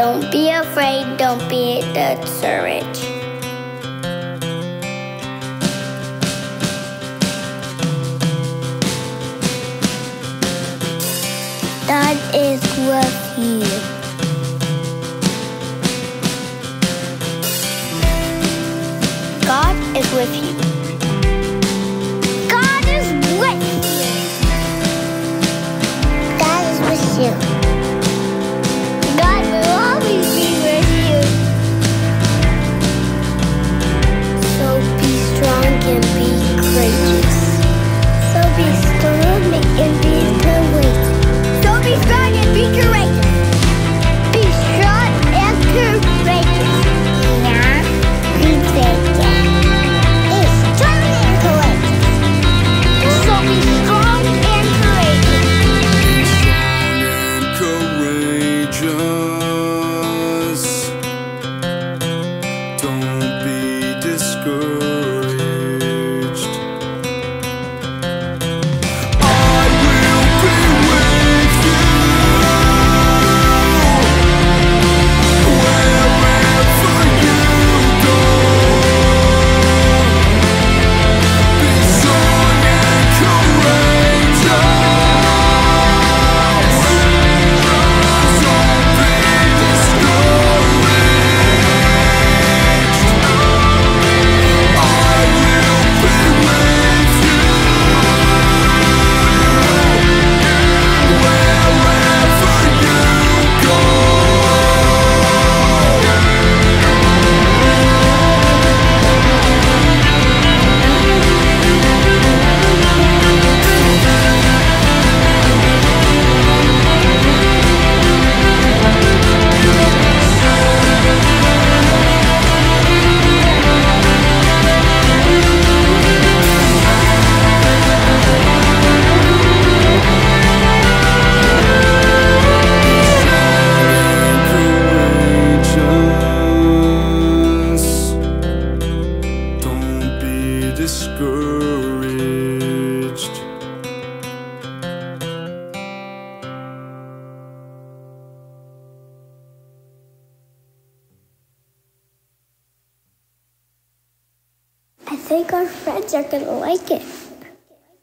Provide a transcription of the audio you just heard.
Don't be afraid, don't be the courage. God is with you. God is with you. think our friends are going to like it.